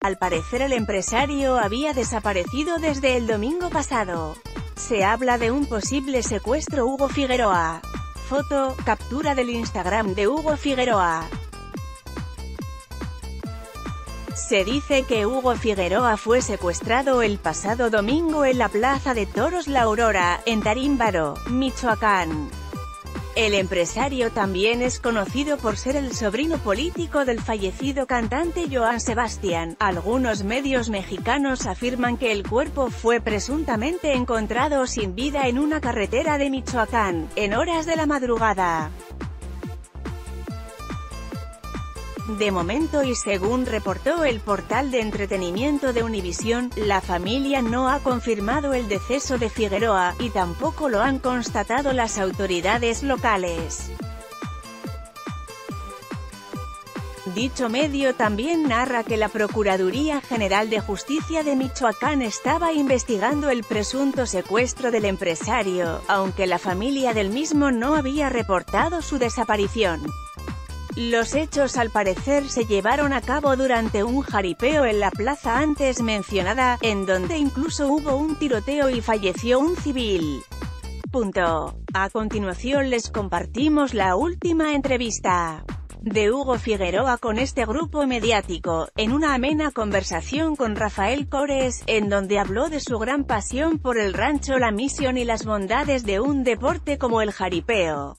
Al parecer el empresario había desaparecido desde el domingo pasado. Se habla de un posible secuestro Hugo Figueroa. Foto, captura del Instagram de Hugo Figueroa. Se dice que Hugo Figueroa fue secuestrado el pasado domingo en la Plaza de Toros La Aurora, en Tarímbaro, Michoacán. El empresario también es conocido por ser el sobrino político del fallecido cantante Joan Sebastián. Algunos medios mexicanos afirman que el cuerpo fue presuntamente encontrado sin vida en una carretera de Michoacán, en horas de la madrugada. De momento y según reportó el portal de entretenimiento de Univisión, la familia no ha confirmado el deceso de Figueroa, y tampoco lo han constatado las autoridades locales. Dicho medio también narra que la Procuraduría General de Justicia de Michoacán estaba investigando el presunto secuestro del empresario, aunque la familia del mismo no había reportado su desaparición. Los hechos al parecer se llevaron a cabo durante un jaripeo en la plaza antes mencionada, en donde incluso hubo un tiroteo y falleció un civil. Punto. A continuación les compartimos la última entrevista de Hugo Figueroa con este grupo mediático, en una amena conversación con Rafael Cores, en donde habló de su gran pasión por el rancho La Misión y las bondades de un deporte como el jaripeo.